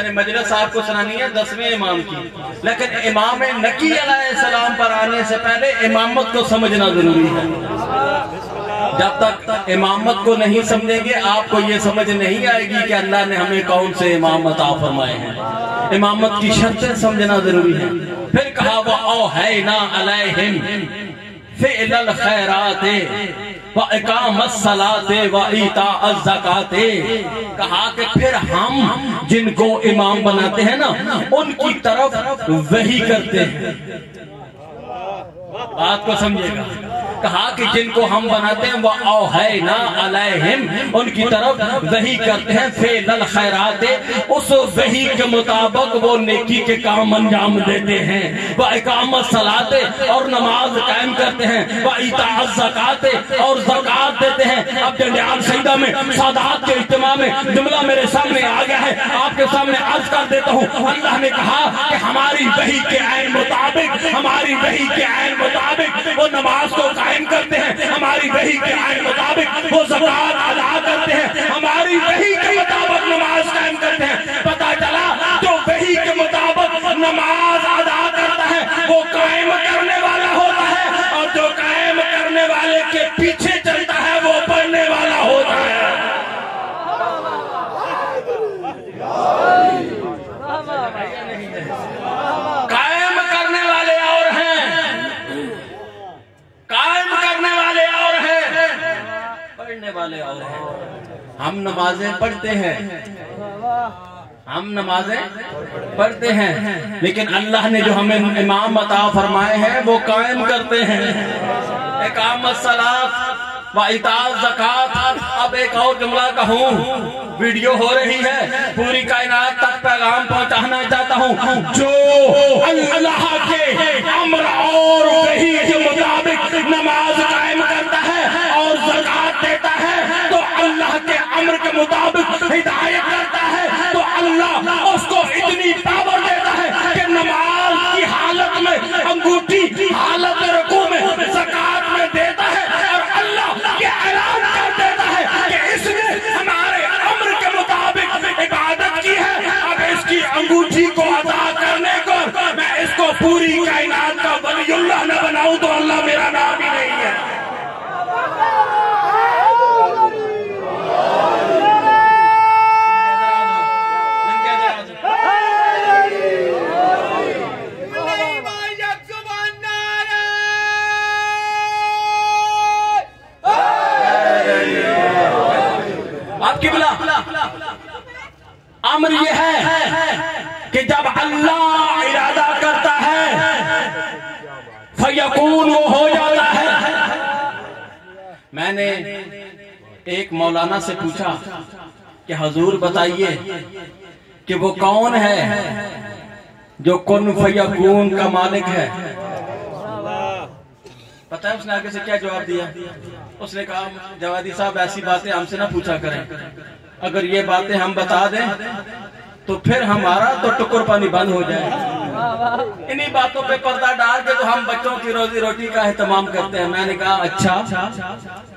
میں نے مجلس آپ کو سنانی ہے دسویں امام کی۔ لیکن امام نکی علیہ السلام پر آنے سے پہلے امامت کو سمجھنا ضروری ہے۔ جب تک امامت کو نہیں سمجھیں گے، آپ کو یہ سمجھ نہیں آئے گی کہ اللہ نے ہمیں کون سے امام عطا فرمائے ہیں۔ امامت کی شرطیں سمجھنا ضروری ہے پھر کہا وہ او ہے علیہم فعل الخیرات و اقامت صلاتے و ایتا الزکاتے کہا کہ پھر ہم جن کو امام بناتے ہیں نا، ان کی طرف وہی کرتے ہیں۔ بات کو سمجھے گا۔ کہا کہ جن کو ہم بناتے ہیں وہ اوہینا علیہم، ان کی طرف وہی کرتے ہیں، فیل الخیرات، اس وہی کے مطابق وہ نیکی کے کام انجام دیتے ہیں۔ وہ اقامت صلات اور نماز قائم کرتے ہیں، وہ اطاعت زکات اور زکات دیتے ہیں۔ اب جنڈیال سیدہ میں سادات کے اجتماع میں جملہ میرے سامنے آ گیا ہے، آپ کے سامنے عرض کر دیتا ہوں۔ اللہ نے کہا کہ ہماری وہی کے عین مطابق، ہماری وہی کے عین مطابق وہ نماز کو قائم کرتے ہیں۔ ہماری وحی کے عین مطابق وہ زکات ادا کرتے ہیں۔ ہماری وحی کے مطابق نماز قائم کرتے ہیں۔ پتہ چلا جو وہی کے مطابق نماز ادا کرتا ہے، وہ قائم کرنے والا ہوتا ہے اور جو قائم کرنے والے کے پیچھے چلتا ہے وہ پڑھنے والا ہوتا ہے قائم کرنے والے اور ہیں قائم کرنے والے اور ہیں پڑھنے والے اور ہیں ہم نمازیں پڑھتے ہیں۔ ہم نمازیں پڑھتے ہیں۔ لیکن اللہ نے جو ہمیں امام عطا فرمائے ہیں، وہ قائم کرتے ہیں۔ اقامت صلات و اطاعت زکات اب ایک اور جملہ کہوں، ویڈیو ہو رہی ہے، پوری کائنات تک پیغام پہنچانا چاہتا ہوں۔ جو اللہ کے امر اور وحی کے مطابق نماز قائم کے مطابق ہدایت کرتا ہے، تو اللہ اس کو اتنی پاور دیتا ہے کہ نماز کی حالت میں، انگوٹھی حالت رکوع میں زکات میں دیتا ہے اور اللہ یہ اعلان کر دیتا ہے کہ اس نے ہمارے امر کے مطابق عبادت کی ہے۔ اب اس کی انگوٹھی کو ادا کرنے کو میں اس کو پوری کائنات کا ولی اللہ نہ بناؤں تو اللہ میرا نام ہی نہیں ہے۔ آپ کی بلا امر یہ ہے کہ جب اللہ ارادہ کرتا ہے فیقون وہ ہو جاتا ہے۔ میں نے ایک مولانا سے پوچھا کہ حضور بتائیے کہ وہ کون ہے جو کن فیقون کا مالک ہے؟ پتہ ہے اس نے آگے سے کیا جواب دیا؟ اس نے کہا، جوادی صاحب، ایسی باتیں ہم سے نہ پوچھا کریں۔ اگر یہ باتیں ہم بتا دیں، تو پھر ہمارا تو ٹکر پانی بند ہو جائے۔ انہی باتوں پہ پردہ ڈال کے تو ہم بچوں کی روزی روٹی کا اہتمام کرتے ہیں۔ میں نے کہا اچھا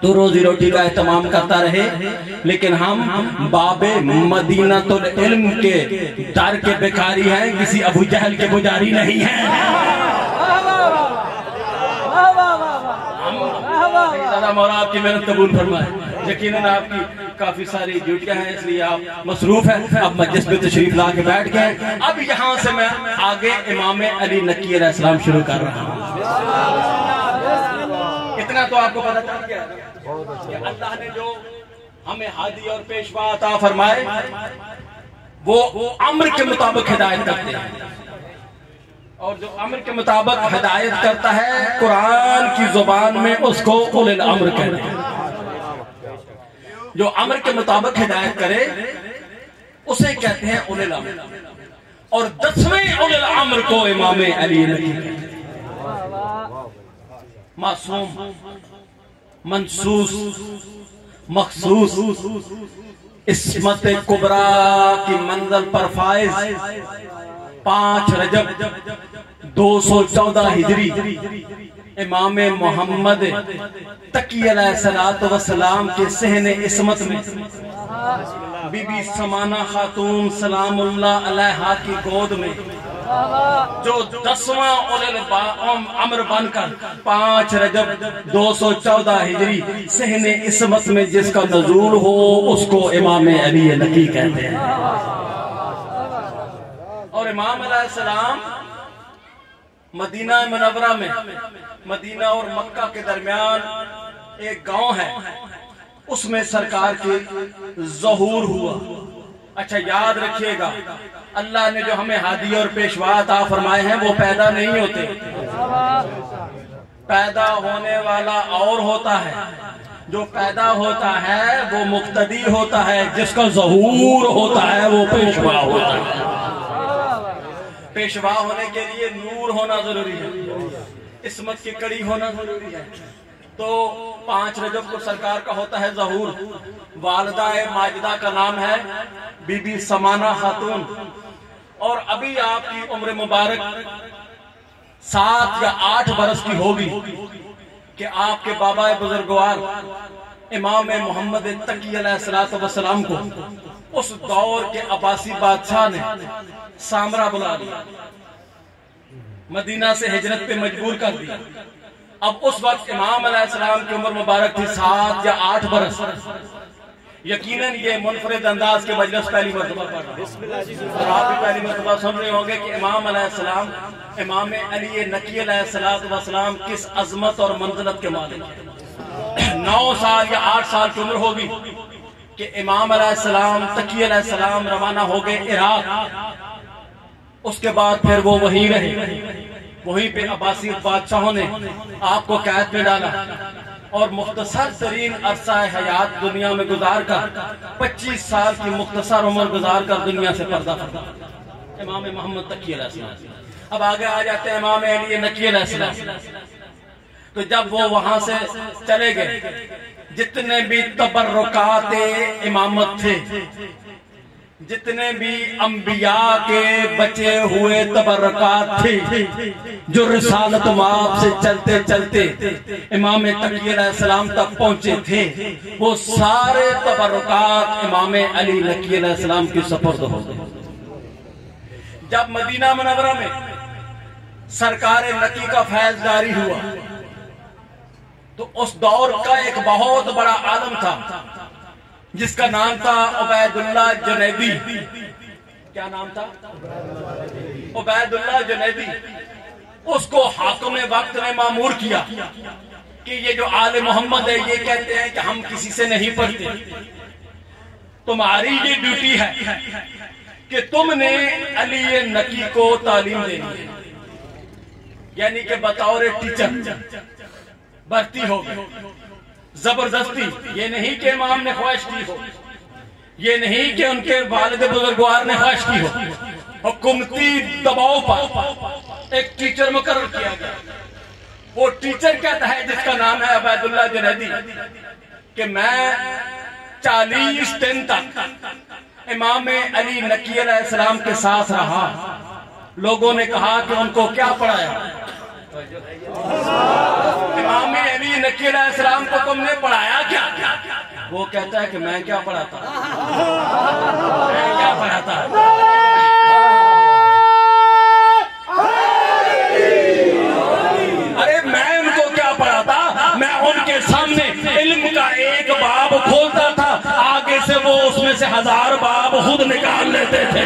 تو روزی روٹی کا اہتمام کرتا رہے، لیکن ہم باب مدینہ العلم کے در کے بیکاری ہیں، کسی ابو جہل کے پجاری نہیں ہیں۔ زیادہ مولا آپ کی محنت قبول فرمائے۔ یقیناً آپ کی کافی ساری ڈیوٹیاں ہیں، اس لیے آپ مصروف ہیں۔ اب مجلس میں تشریف لا کے بیٹھ گئے۔ اب یہاں سے میں آگے امام علی نکی علیہ السلام شروع کر رہا ہوں۔ اتنا تو آپ کو پتہ چل گیا۔ کہ اللہ نے جو ہمیں ہادی اور پیشوا عطا فرمائے، وہ امر کے مطابق ہدایت کرتے ہیں۔ اور جو امر کے مطابق ہدایت کرتا ہے، قرآن کی زبان میں اس کو اول الامر کہتے ہیں۔ جو امر کے مطابق ہدایت کرے، اسے کہتے ہیں اول الامر۔ اور دسویں اول الامر کو امام علی نبی معصوم، منسوس، مخصوص، اسمت کبرا کی منزل پر فائز۔ پانچ رجب دو سو چودہ ہجری۔ امام محمد تقی علیہ السلام کے سہن اسمت میں۔ بی بی سمانہ خاتون سلام اللہ علیہ کی گود میں۔ جو دسواں عمر بن کر پانچ رجب دو سو چودہ ہجری سہن اسمت میں جس کا نزول ہو، اس کو امام علی نقی کہتے ہیں۔ اور امام علیہ السلام مدینہ منورہ میں، مدینہ اور مکہ کے درمیان ایک گاؤں ہے، اس میں سرکار کے ظہور ہوا۔ اچھا یاد رکھیے گا، اللہ نے جو ہمیں ہادی اور پیشوا عطا فرمائے ہیں، وہ پیدا نہیں ہوتے۔ پیدا ہونے والا اور ہوتا ہے۔ جو پیدا ہوتا ہے، وہ مقتدی ہوتا ہے، جس کا ظہور ہوتا ہے، وہ پیشوا ہوتا ہے۔ پیشوا ہونے کے لیے نور ہونا ضروری ہے اسمت کی کڑی ہونا ضروری ہے۔ تو پانچ رجب کو سرکار کا ہوتا ہے ظہور۔ والدہ ماجدہ کا نام ہے بی بی سمانہ خاتون۔ اور ابھی آپ کی عمر مبارک سات یا آٹھ برس کی ہوگی کہ آپ کے بابا بزرگوار امام محمد تقی علیہ السلام کو اس دور کے عباسی بادشاہ نے سامرہ بلا دیا۔ مدینہ سے ہجرت پہ مجبور کر دیا۔ اب اس وقت امام علیہ السلام کی عمر مبارک تھی سات یا آٹھ برس۔ یقیناً یہ منفرد انداز کے مجلس پہلی مرتبہ پڑھ رہا اور آپ بھی پہلی مرتبہ سن رہے ہوں گے کہ امام علیہ السلام، امام علی نقی علیہ السلام کس عظمت اور منزلت کے مالک نو سال یا آٹھ سال کی عمر ہوگی۔ کہ امام علیہ السلام، تقی علیہ السلام روانہ ہو گئے عراق۔ اس کے بعد پھر وہ وہیں رہے۔ وہیں پہ عباسی بادشاہوں نے آپ کو قید میں ڈالا اور مختصر ترین عرصہ حیات دنیا میں گزار کر، پچیس سال کی مختصر عمر گزار کر دنیا سے پردہ پردہ امام محمد تقی علیہ السلام۔ اب آگے آ جاتے ہیں امام علی نقی علیہ السلام۔ تو جب وہ وہاں سے چلے گئے، جتنے بھی تبرکات امامت تھے، جتنے بھی انبیاء کے بچے ہوئے تبرکات تھے، جو رسالت ماپ سے چلتے چلتے امام تقی علیہ السلام تک پہنچے تھے، وہ سارے تبرکات امام علی نقی علیہ السلام کی سپرد ہو گئے۔ جب مدینہ منورہ میں سرکار نقی کا فیض جاری ہوا تو اس دور کا ایک بہت بڑا عالم تھا، جس کا نام تھا عبید اللہ جنیدی کیا نام تھا؟ عبید اللہ جنیدی اس کو حاکم وقت نے معمور کیا کہ یہ جو آل محمد ہے، یہ کہتے ہیں کہ ہم کسی سے نہیں پڑھتے۔ تمہاری یہ ڈیوٹی ہے کہ تم نے علی نقی کو تعلیم دینی یعنی کہ بطور ٹیچر۔ بھرتی ہوگی زبردستی۔ یہ نہیں کہ امام نے خواہش کی ہو۔ یہ نہیں کہ ان کے والد بزرگوار نے خواہش کی ہو۔ حکومتی دباؤ پر ایک ٹیچر مقرر کیا گیا۔ وہ ٹیچر کہتا ہے، جس کا نام ہے عبید اللہ جنیدی، کہ میں چالیس دن تک امام علی نقی علیہ السلام کے ساتھ رہا۔ لوگوں نے کہا کہ ان کو کیا پڑھایا۔ امام علی نقی علیہ السلام کو تم نے پڑھایا کیا؟ وہ کہتا ہے کہ میں کیا پڑھاتا؟ میں کیا پڑھاتا؟ ارے میں ان کو کیا پڑھاتا؟ میں ان کے سامنے علم کا ایک باب کھولتا تھا، آگے سے وہ اس میں سے ہزار باب خود نکال لیتے تھے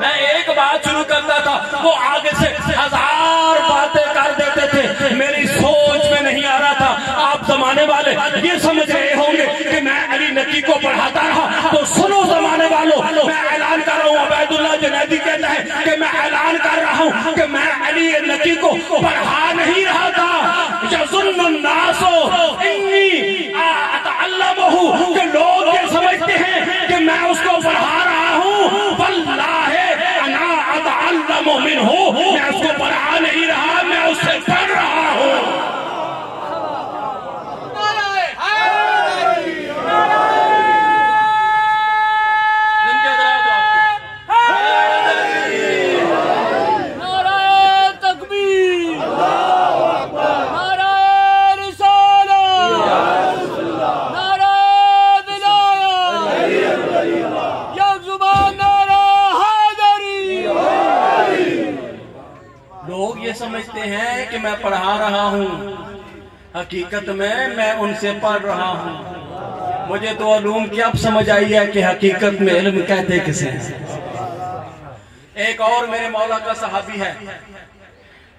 میں ایک بات شروع کرتا تھا، وہ آگے سے ہزار باتیں کر دیتے تھے۔ میری سوچ میں نہیں آ رہا تھا۔ آپ زمانے والے یہ سمجھ رہے ہوں گے کہ میں علی نقی کو پڑھاتا رہا۔ تو سنو زمانے والوں، میں اعلان کر رہا ہوں عبید اللہ جنیدی کہتا ہے کہ میں اعلان کر رہا ہوں کہ میں علی نقی کو پڑھا نہیں رہا تھا۔ یظن الناس انی اتعلمہ کہ لوگ یہ سمجھتے ہیں کہ میں اس کو پڑھا رہا ہوں۔ واللہ مومن ہو میں اس کو پڑھا نہیں رہا میں اس سے پڑھ رہا ہوں سمجھتے ہیں کہ میں پڑھا رہا ہوں حقیقت میں میں ان سے پڑھ رہا ہوں۔ مجھے تو علوم کی اب سمجھ آئی ہے کہ حقیقت میں علم کہتے کسے ایک اور میرے مولا کا صحابی ہے،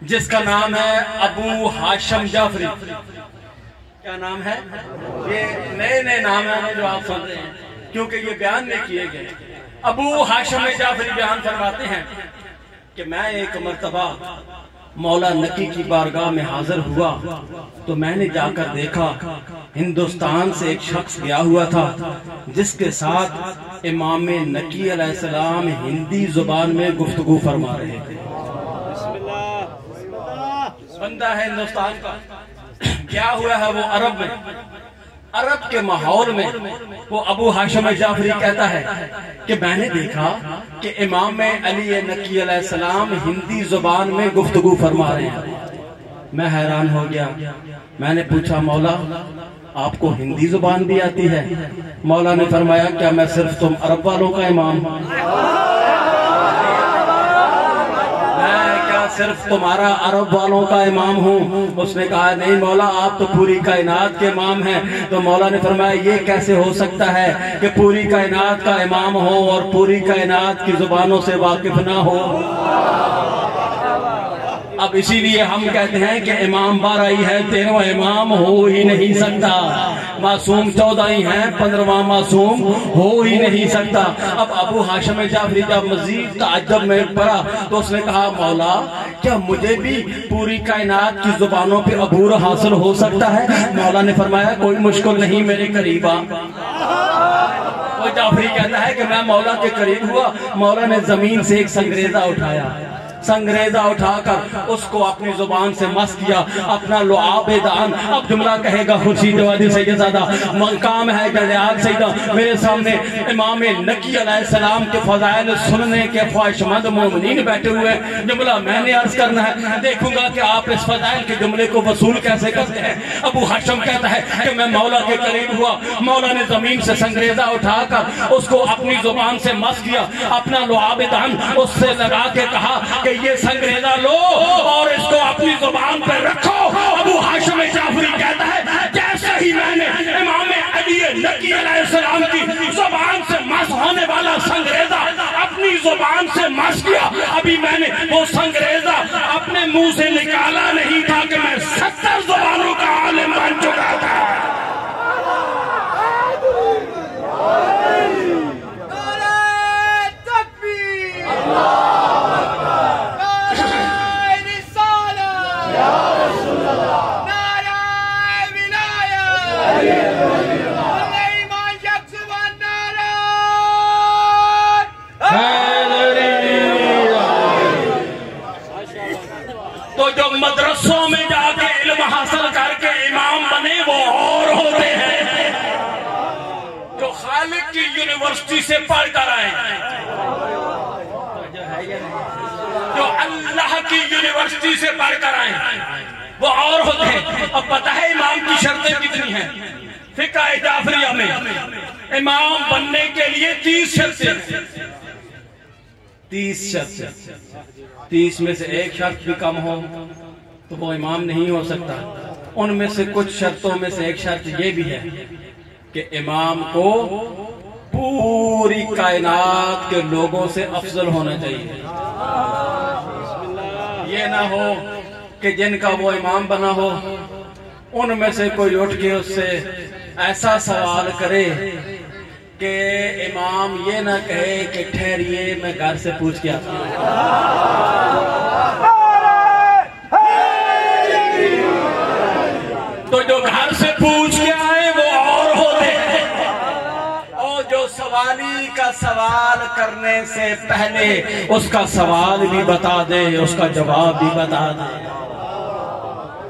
جس کا نام ہے ابو ہاشم جعفری۔ کیا نام ہے؟ یہ نئے نئے نام ہیں جو آپ سن رہے ہیں، کیونکہ یہ بیان نہیں کیے گئے۔ ابو ہاشم جعفری بیان فرماتے ہیں کہ میں ایک مرتبہ مولا نکی کی بارگاہ میں حاضر ہوا تو میں نے جا کر دیکھا، ہندوستان سے ایک شخص گیا ہوا تھا، جس کے ساتھ امام نکی علیہ السلام ہندی زبان میں گفتگو فرما رہے تھے۔ بندہ ہے ہندوستان کا۔ کیا ہوا ہے وہ عرب میں؟ عرب کے ماحول میں وہ ابو ہاشم جعفری کہتا ہے کہ میں نے دیکھا کہ امام علی نقی علیہ السلام ہندی زبان میں گفتگو فرما رہے ہیں۔ میں حیران ہو گیا۔ میں نے پوچھا، مولا، آپ کو ہندی زبان بھی آتی ہے؟ مولا نے فرمایا، کیا میں صرف تم عرب والوں کا امام ہوں؟ صرف تمہارا عرب والوں کا امام ہوں۔ اس نے کہا، نہیں مولا، آپ تو پوری کائنات کے امام ہیں۔ تو مولا نے فرمایا، یہ کیسے ہو سکتا ہے کہ پوری کائنات کا امام ہو اور پوری کائنات کی زبانوں سے واقف نہ ہو؟ اب اسی لیے ہم کہتے ہیں کہ امام بارہ ہی ہے تیرواں امام ہو ہی نہیں سکتا۔ معصوم چودہ ہی ہیں، پندرواں معصوم ہو ہی نہیں سکتا۔ اب ابو حاشم جعفری جب مزید تعجب میں پڑا تو اس نے کہا، مولا، کیا مجھے بھی پوری کائنات کی زبانوں پہ عبور حاصل ہو سکتا ہے؟ مولا نے فرمایا، کوئی مشکل نہیں میرے قریب آ وہ جعفری کہتا ہے کہ میں مولا کے قریب ہوا، مولا نے زمین سے ایک سنگریزہ اٹھایا۔ سنگریزہ اٹھا کر اس کو اپنی زبان سے مس کیا، اپنا لعاب دان، اب جملہ کہے گا، خورشید جوادی سید زادہ مقام ہے جلیال سیدہ، میرے سامنے امام نکی علیہ السلام کے فضائل سننے کے خواہش مند مومنین بیٹھے ہوئے جملہ میں نے عرض کرنا ہے، دیکھوں گا کہ آپ اس فضائل کے جملے کو وصول کیسے کرتے ہیں۔ ابو حشم کہتا ہے کہ میں مولا کے قریب ہوا، مولا نے زمین سے سنگریزہ اٹھا کر اس کو اپنی زبان سے مس کیا، اپنا لعاب دان اس سے لگا کے کہا کہ کہ یہ سنگریزہ لو اور اس کو اپنی زبان پر رکھو۔ ابو حاشم جعفری کہتا ہے، جیسے ہی میں نے امام علی نقی علیہ السلام کی زبان سے مس ہونے والا سنگریزہ اپنی زبان سے مس کیا، ابھی میں نے وہ سنگریزہ اپنے منہ سے نکالا نہیں تھا کہ میں ستر زبانوں کا جو خالق کی یونیورسٹی سے پڑھ کر آئے جو اللہ کی یونیورسٹی سے پڑھ کر آئے وہ اور ہوتے ہیں۔ اب پتہ ہے امام کی شرطیں کتنی ہیں۔ فقہ جعفریہ میں امام بننے کے لیے تیس شرطیں۔ تیس شرط تیس میں سے ایک شرط بھی کم ہو تو وہ امام نہیں ہو سکتا۔ ان میں سے کچھ شرطوں میں سے ایک شرط یہ بھی ہے۔ کہ امام کو پوری کائنات کے لوگوں سے افضل ہونا چاہیے۔ یہ نہ ہو کہ جن کا وہ امام بنا ہو، ان میں سے کوئی اٹھ کے اس سے ایسا سوال کرے کہ امام یہ نہ کہے کہ ٹھہریے، میں گھر سے پوچھ کے آتا ہوں۔ تو جو گھر سے پوچھ کے آئے جو کا سوال کرنے سے پہلے اس کا سوال بھی بتا دے، اس کا جواب بھی بتا دے۔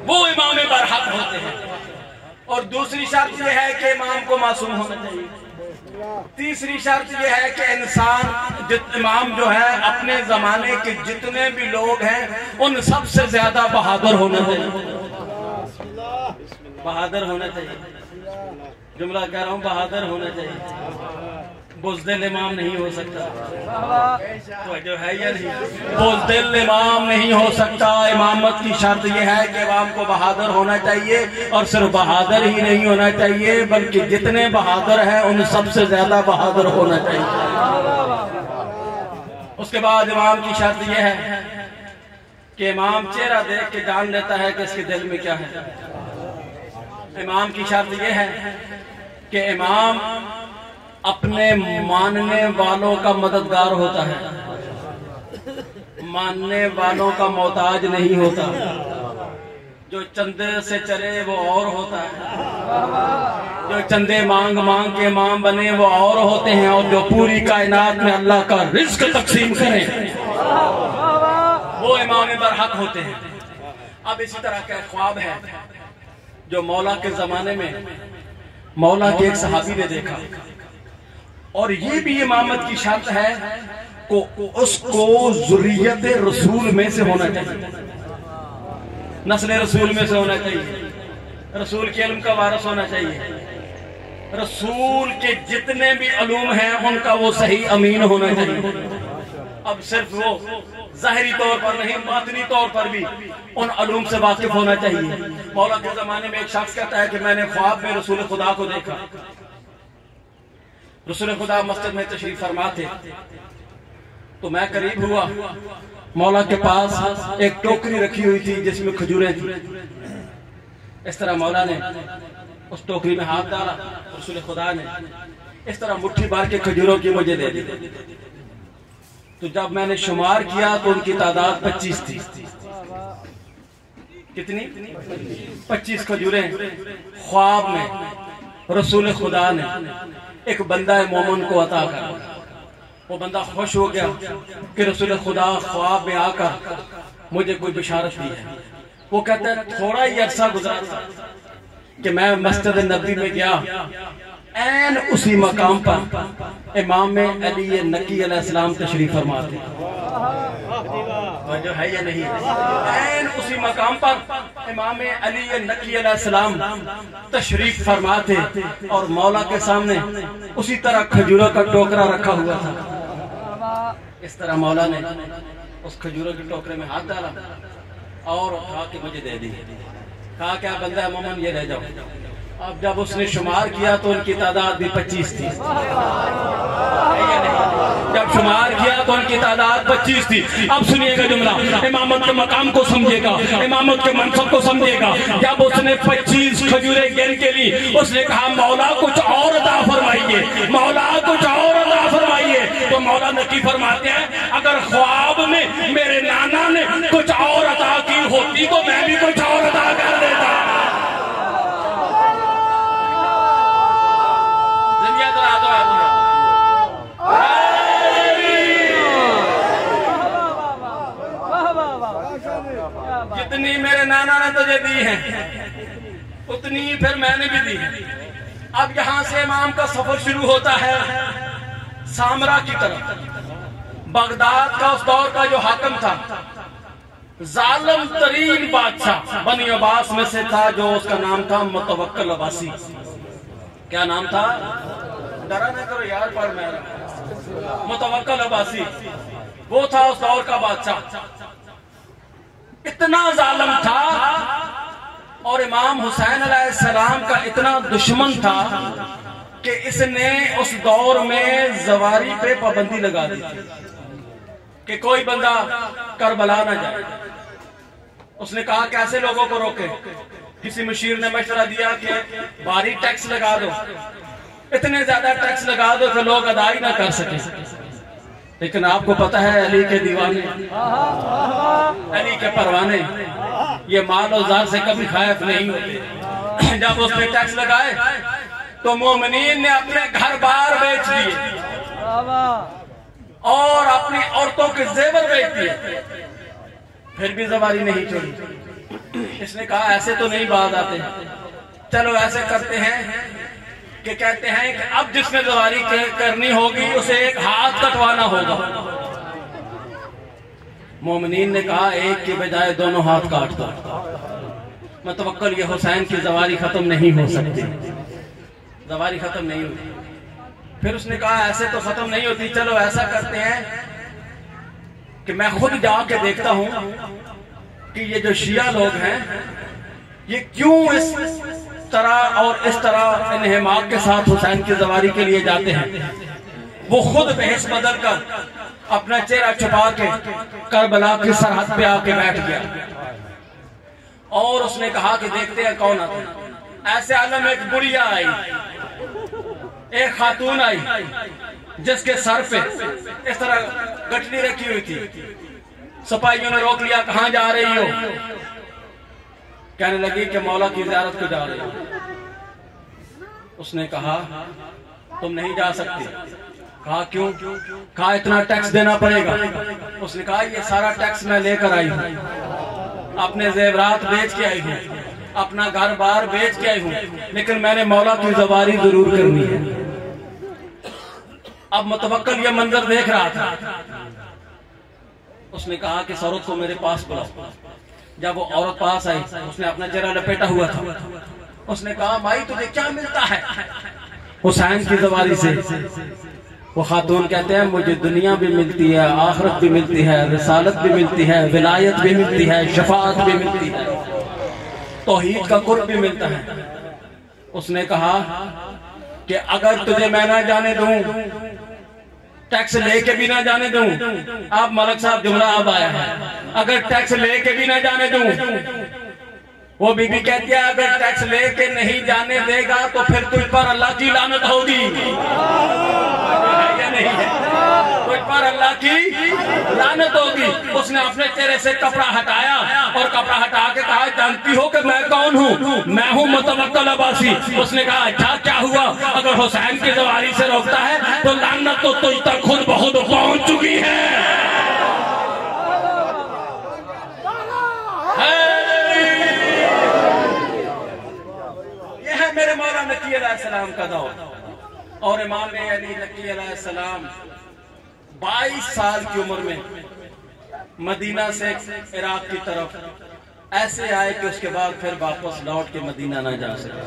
وہ امام برحق ہوتے ہیں۔ اور دوسری شرط یہ ہے کہ امام کو معصوم ہونا چاہیے۔ تیسری شرط یہ ہے کہ انسان امام جو ہے، اپنے زمانے کے جتنے بھی لوگ ہیں، ان سب سے زیادہ بہادر ہونا چاہیے۔ بہادر ہونا چاہیے۔ جملہ کہہ رہا ہوں، بہادر ہونا چاہیے۔ بزدل امام نہیں ہو سکتا۔ تو جو ہے یا نہیں؟ بزدل امام نہیں ہو سکتا۔ امامت کی شرط یہ ہے کہ امام کو بہادر ہونا چاہیے اور صرف بہادر ہی نہیں ہونا چاہیے، بلکہ جتنے بہادر ہیں، ان سب سے زیادہ بہادر ہونا چاہیے۔ اس کے بعد امام کی شرط یہ ہے کہ امام چہرہ دیکھ کے جان لیتا ہے کہ اس کے دل میں کیا ہے۔ امام کی شرط یہ ہے کہ امام اپنے ماننے والوں کا مددگار ہوتا ہے۔ ماننے والوں کا محتاج نہیں ہوتا۔ جو چندے سے چلے وہ اور ہوتا ہے۔ جو چندے مانگ مانگ کے امام بنے وہ اور ہوتے ہیں اور جو پوری کائنات میں اللہ کا رزق تقسیم کریں وہ امام برحق ہوتے ہیں۔ اب اسی طرح کا خواب ہے۔ جو مولا کے زمانے میں مولا کے ایک صحابی نے دیکھا۔ اور یہ بھی امامت کی شرط ہے اس کو ذریت رسول میں سے ہونا چاہیے۔ نسل رسول میں سے ہونا چاہیے۔ رسول کے علم کا وارث ہونا چاہیے۔ رسول کے جتنے بھی علوم ہیں، ان کا وہ صحیح امین ہونا چاہیے۔ اب صرف وہ ظاہری طور پر نہیں، باطنی طور پر بھی ان علوم سے واقف ہونا چاہیے۔ مولا کے زمانے میں ایک شخص کہتا ہے کہ میں نے خواب میں رسول خدا کو دیکھا۔ رسول خدا مسجد میں تشریف فرما تھے تو میں قریب ہوا۔ مولا کے پاس ایک ٹوکری رکھی ہوئی تھی جس میں کھجوریں تھی اس طرح مولا نے اس ٹوکری میں ہاتھ ڈالا، رسول خدا نے اس طرح مٹھی بار کے کھجوروں کی مجھے دے دی۔ تو جب میں نے شمار کیا تو ان کی تعداد پچیس تھی۔ کتنی؟ پچیس کھجوریں خواب میں۔ رسول خدا نے ایک بندہ مومن کو عطا کر۔ وہ بندہ خوش ہو گیا کہ رسول خدا خواب میں آ کر مجھے کوئی بشارت دی ہے۔ وہ کہتا ہے، تھوڑا ہی عرصہ گزرا کہ میں مسجد نبی میں گیا۔ این اسی مقام پر امام علی نقی علیہ السلام تشریف فرماتے جو ہے یا نہیں این اسی مقام پر امام علی نقی علیہ السلام تشریف فرماتے اور مولا کے سامنے اسی طرح کھجوروں کا ٹوکرا رکھا ہوا تھا اس طرح مولا نے اس کھجوروں کے ٹوکرے میں ہاتھ ڈالا اور کہا کہ مجھے دے دی کہا کیا بندہ ہے مومن یہ رہ جاؤ اب جب اس نے شمار کیا تو ان کی تعداد بھی پچیس تھی۔ جب شمار کیا تو ان کی تعداد پچیس تھی۔ اب سنیے گا جملہ۔ امامت کے مقام کو سمجھے گا۔ امامت کے منصب کو سمجھے گا۔ جب اس نے پچیس کھجورے گن کے لی، اس نے کہا، مولا کچھ اور عطا فرمائیے۔ مولا کچھ اور عطا فرمائیے۔ تو مولا نقی فرماتے ہیں، اگر خواب میں میرے نانا نے کچھ اور عطا کی ہوتی تو میں بھی کچھ اور عطا کر دیتا۔ نے دی ہے اتنی پھر میں نے بھی دی۔ اب یہاں سے امام کا سفر شروع ہوتا ہے سامرا کی طرف۔ بغداد کا اس دور کا جو حاکم تھا، ظالم ترین بادشاہ بنی عباس میں سے تھا جو اس کا نام تھا متوکل عباسی۔ کیا نام تھا؟ ڈرا نہ کرو یار پڑھ میں۔ متوکل عباسی۔ وہ تھا اس دور کا بادشاہ۔ اتنا ظالم تھا اور امام حسین علیہ السلام کا اتنا دشمن تھا کہ اس نے اس دور میں زواری پہ پابندی لگا دی کہ کوئی بندہ کربلا نہ جائے۔ اس نے کہا کیسے لوگوں کو روکے؟ کسی مشیر نے مشورہ دیا کہ باری ٹیکس لگا دو۔ اتنے زیادہ ٹیکس لگا دو کہ لوگ ادائی نہ کر سکے لیکن آپ کو پتا ہے علی کے دیوانے۔ علی کے پروانے۔ یہ مال و زار سے کبھی خائف نہیں ہوتے۔ جب اس نے ٹیکس لگائے تو مومنین نے اپنے گھر بار بیچ دیے۔ اور اپنی عورتوں کے زیور بیچ دیے۔ پھر بھی زواری نہیں چھوڑی اس نے کہا، ایسے تو نہیں بات آتے۔ چلو، ایسے کرتے ہیں۔ کہ کہتے ہیں کہ اب جس میں زواری کرنی ہوگی، اسے ایک ہاتھ کٹوانا ہوگا۔ مومنین نے کہا، ایک کی بجائے دونوں ہاتھ کاٹ دو۔ متوکل یہ حسین کی زواری ختم نہیں ہو سکتی۔ زواری ختم نہیں ہوتی پھر اس نے کہا، ایسے تو ختم نہیں ہوتی، چلو ایسا کرتے ہیں کہ میں خود جا کے دیکھتا ہوں کہ یہ جو شیعہ لوگ ہیں، یہ کیوں اس طرح اور اس طرح انہماق کے ساتھ حسین کی زواری کے لیے جاتے ہیں۔ وہ خود بحث بدل کر اپنا چہرہ چھپا کے کربلا کی سرحد پہ آ کے بیٹھ گیا۔ اور اس نے کہا کہ دیکھتے ہیں کون آتے ہیں ایسے عالم ایک بڑھیا آئی، ایک خاتون آئی، جس کے سر پہ اس طرح گٹلی رکھی ہوئی تھی۔ سپاہیوں نے روک لیا، کہاں جا رہی ہو؟ کہنے لگی کہ مولا کی زیارت کو جا رہی ہو اس نے کہا، تم نہیں جا سکتی کہا، کیوں؟ کہا، اتنا ٹیکس دینا پڑے گا۔ اس نے کہا، یہ سارا ٹیکس میں لے کر آئی ہوں۔ اپنے زیورات بیچ کے آئی ہوں۔ اپنا گھر بار بیچ کے آئی ہوں۔ لیکن میں نے مولا کی زواری ضرور کرنی ہے۔ اب متوکل یہ منظر دیکھ رہا تھا۔ اس نے کہا کہ سورت کو میرے پاس بلاؤ۔ جب وہ عورت پاس آئی، اس نے اپنا چہرہ لپیٹا ہوا تھا۔ اس نے کہا، بھائی، تجھے کیا ملتا ہے؟ حسین کی زواری سے۔ وہ خاتون کہتے ہیں، مجھے دنیا بھی ملتی ہے، آخرت بھی ملتی ہے، رسالت بھی ملتی ہے، ولایت بھی ملتی ہے، شفاعت بھی ملتی ہے، توحید کا قرب بھی ملتا ہے۔ اس نے کہا کہ اگر تجھے میں نہ جانے دوں ٹیکس لے کے بھی نہ جانے دوں۔ آپ ملک صاحب جملہ اب آیا ہے۔ اگر ٹیکس لے کے بھی نہ جانے دوں وہ بی بی کہتی ہے، اگر ٹیکس لے کے نہیں جانے دے گا تو پھر تجھ پر اللہ کی لانت ہوگی۔ نہیں تجھ پر اللہ کی لانت ہوگی۔ اس نے اپنے چہرے سے کپڑا ہٹایا اور کپڑا ہٹا کے کہا، جانتی ہو کہ میں کون ہوں؟ میں ہوں متوکل عباسی۔ اس نے کہا اچھا کیا ہوا؟ اگر حسین کی زواری سے روکتا ہے تو لانت تو تجھ تک خود بہت پہنچ چکی ہے یہ ہے میرے مولا نقی علیہ السلام کا دور۔ اور امام علی نقی علیہ السلام بائیس سال کی عمر میں مدینہ سے عراق کی طرف ایسے آئے کہ اس کے بعد پھر واپس لوٹ کے مدینہ نہ جا سکے۔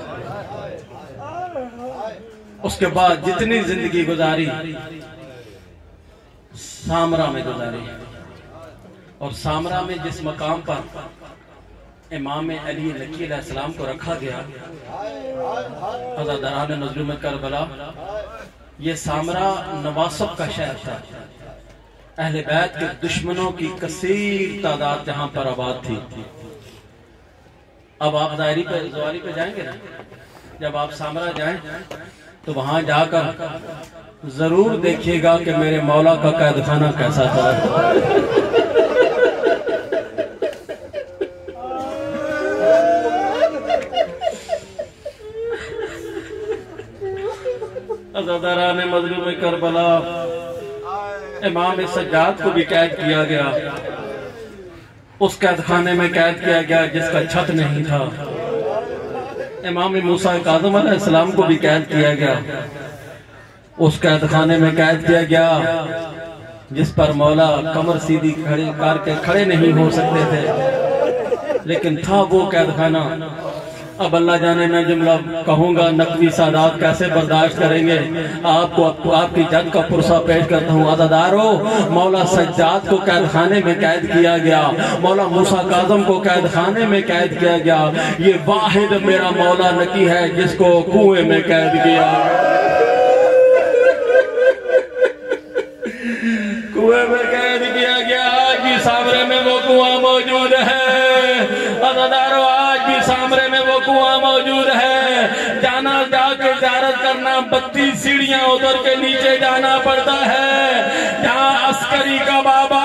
اس کے بعد جتنی زندگی گزاری سامرا میں گزاری۔ اور سامرا میں جس مقام پر امام علی نقی علیہ السلام کو رکھا گیا۔ حضرت نظر میں کربلا۔ یہ سامرا نواسب کا شہر تھا۔ اہل بیت کے دشمنوں کی کثیر تعداد جہاں پر آباد تھی۔ اب آپ ظاہری پہ زواری پہ جائیں گے نا؟ جب آپ سامرا جائیں تو وہاں جا کر ضرور دیکھیے گا کہ میرے مولا کا قید خانہ کیسا تھا عزاداران مظلوم کربلا۔ امام سجاد کو بھی قید کیا گیا۔ اس قید خانے میں قید کیا گیا جس کا چھت نہیں تھا۔ امام موسیٰ قادم علیہ السلام کو بھی قید کیا گیا۔ اس قید خانے میں قید کیا گیا جس پر مولا کمر سیدھی کھڑے کار کے کھڑے نہیں ہو سکتے تھے۔ لیکن تھا وہ قید خانہ۔ اب اللہ جانے میں جملہ کہوں گا، نقوی سادات کیسے برداشت کریں گے؟ آپ کو آپ کی جد کا پرسہ پیش کرتا ہوں۔ عزدارو مولا سجاد کو قید خانے میں قید کیا گیا۔ مولا موسیٰ قاظم کو قید خانے میں قید کیا گیا۔ یہ واحد میرا مولا نکی ہے جس کو کنویں میں قید کیا۔ کنویں میں قید کیا گیا۔ آج بھی سامرے میں وہ کنواں موجود ہے۔ عزدارو آج بھی سامرے میں وہ کنواں موجود ہے۔ جانا جا کے زیارت کرنا بتیس سیڑھیاں ادھر کے نیچے جانا پڑتا ہے۔ جہاں عسکری کا بابا۔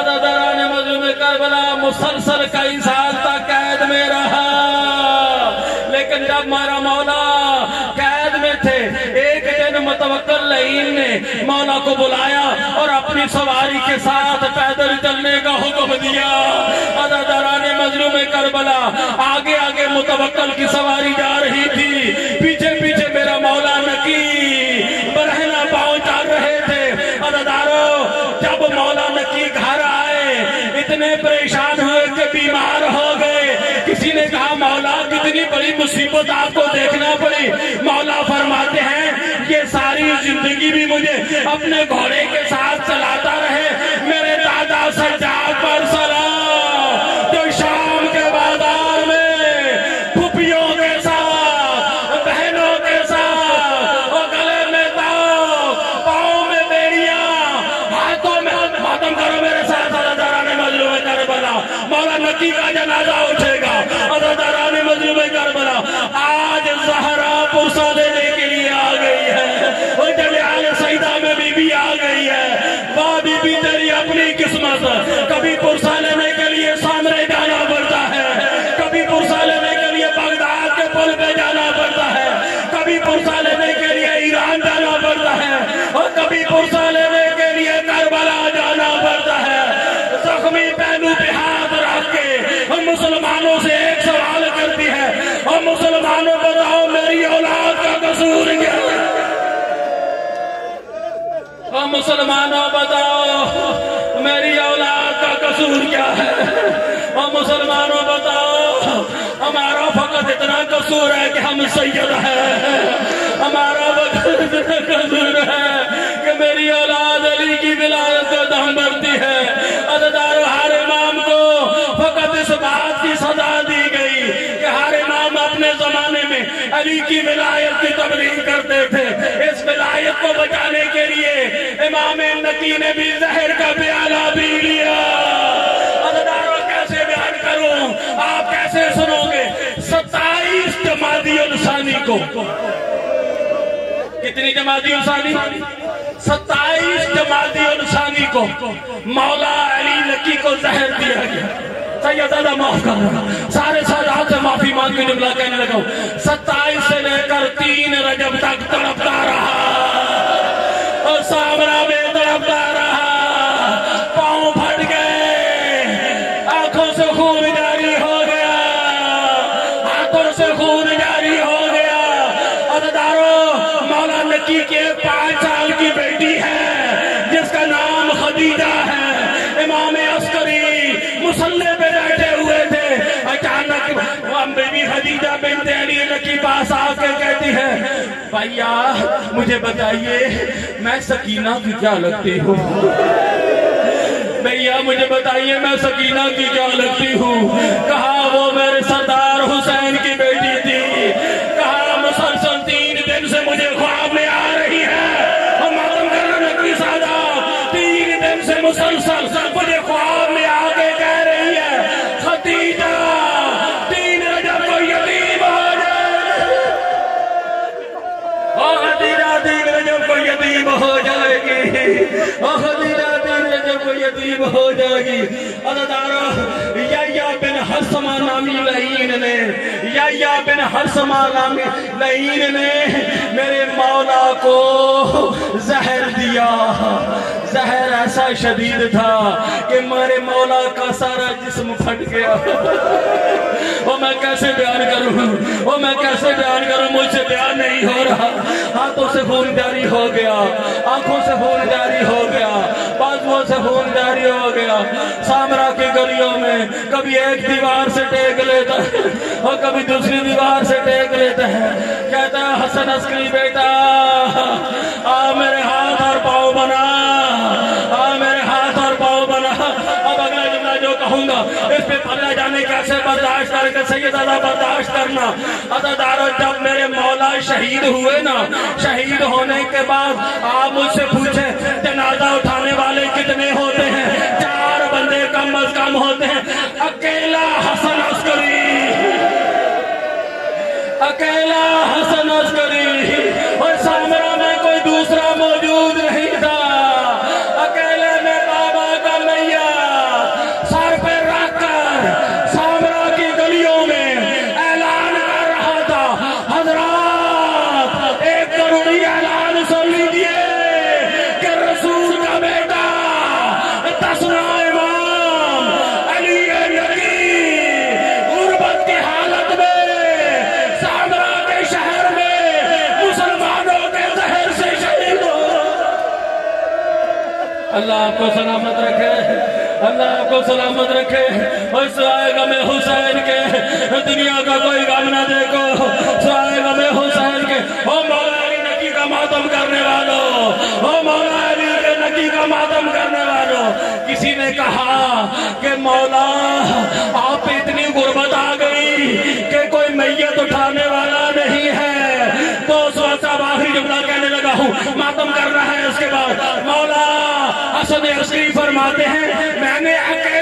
عزداران مظلوم کربلا مسلسل کئی سال تک قید میں رہا۔ لیکن جب مارا مولا قید میں تھے ایک دن متوکل نے مولا کو بلایا اور اپنی سواری کے ساتھ پیدل چلنے کا حکم دیا۔ عزداران مظلوم کربلا، آگے آگے متوکل کی سواری جا رہی تھی۔ پیچھے پیچھے میرا مولا نکی برہنہ پاؤں چال رہے تھے۔ عزدارو جب مولا نکی گھر آئے، اتنے پریشان ہوئے کہ بیمار ہو گئے۔ کسی نے کہا، مولا، کتنی بڑی مصیبت آپ کو دیکھنا پڑی۔ مولا فرماتے ہیں یہ ساری زندگی بھی مجھے اپنے قسمت کبھی پرسا لینے کے لیے سامنے جانا پڑتا ہے، کبھی پرسا لینے کے لیے بغداد کے پل پہ جانا پڑتا ہے، کبھی پرسا لینے کے لیے ایران جانا پڑتا ہے اور کبھی پرسا لینے کے لیے کربلا جانا پڑتا ہے۔ زخمی پہلو پہ ہاتھ رکھ کے ہم مسلمانوں سے ایک سوال کرتی ہے اور مسلمانوں بتاؤ میری اولاد کا قصور کیا ہے؟ اور مسلمانوں بتاؤ میری اولاد کا قصور کیا ہے؟ اور مسلمانوں بتاؤ، ہمارا فقط اتنا قصور ہے کہ ہم سید ہیں۔ ہمارا فقط اتنا قصور ہے کہ میری اولاد علی کی ولایت کو دم بھرتی ہے۔ عددار علی کی ولایت کی تبلیغ کرتے تھے۔ اس ولایت کو بچانے کے لیے امام نکی نے بھی زہر کا پیالہ پی لیا۔ کیسے بیان کروں؟ آپ کیسے سنو گے؟ ستائیس جمادی الثانی کو۔ کتنی جمادی الثانی ستائیس جمادی الثانی کو۔ مولا علی نکی کو زہر دیا گیا۔ سید اللہ معاف کر سارے سادات سے معافی مانگ کے پاس آ کے کہتی ہے بھیا مجھے بتائیے، میں سکینہ کی کیا لگتی ہوں? بھیا مجھے بتائیے، میں سکینہ کی کیا لگتی ہوں؟ کہا وہ میرے سردار حسین کی بیٹی رجب ہو جائے گی۔ عددارہ یا بن حسمہ نامی لعین نے یا بن حسمہ نامی لعین نے میرے مولا کو زہر دیا۔ زہر ایسا شدید تھا کہ میرے مولا کا سارا جسم پھٹ گیا۔ وہ میں کیسے بیان کروں؟ وہ میں کیسے بیان کروں؟ مجھ سے بیان نہیں ہو رہا۔ ہاتھوں سے خون جاری ہو گیا۔ آنکھوں سے خون جاری ہو گیا۔ سے خون جاری ہو گیا۔ سامرا کی گلیوں میں کبھی ایک دیوار سے ٹیک لیتا ہے اور کبھی دوسری دیوار سے ٹیک لیتا ہے۔ کہتا ہے، حسن عسکری بیٹا، آ میرے ہاتھ اور پاؤں بنا، آ میرے ہاتھ اور پاؤں بنا۔ اب اگلا جملہ جو کہوں گا، اس پہ پلہ جانے کیسے برداشت کر کے سید اللہ برداشت کرنا۔ عددارو جب میرے مولا شہید ہوئے نا، شہید ہونے کے بعد آپ مجھ سے پوچھے جنازہ اٹھانے والے کتنے ہوتے ہیں؟ چار بندے کم از کم ہوتے ہیں۔ اکیلا حسن عسکری۔ اکیلا حسن عسکری۔ اور سامرا میں کوئی دوسرا موجود نہیں تھا۔ اللہ آپ کو سلامت رکھے، اللہ آپ کو سلامت رکھے۔ اور سوائے غم حسین کے۔ دنیا کا کوئی غم نہ دیکھو۔ سوائے غم حسین کے۔ او مولا علی نکی کا ماتم کرنے والوں او مولا علی کے نکی کا ماتم کرنے والوں کسی نے کہا کہ مولا، آپ اتنی غربت آ گئی کہ کوئی میت اٹھانے والا نہیں ہے۔ تو سوال صاحب آخری جملہ کہنے لگا ہوں، ماتم کر رہا ہے اس کے بعد۔ مولا حسن عسکری فرماتے ہیں میں نے اکیلے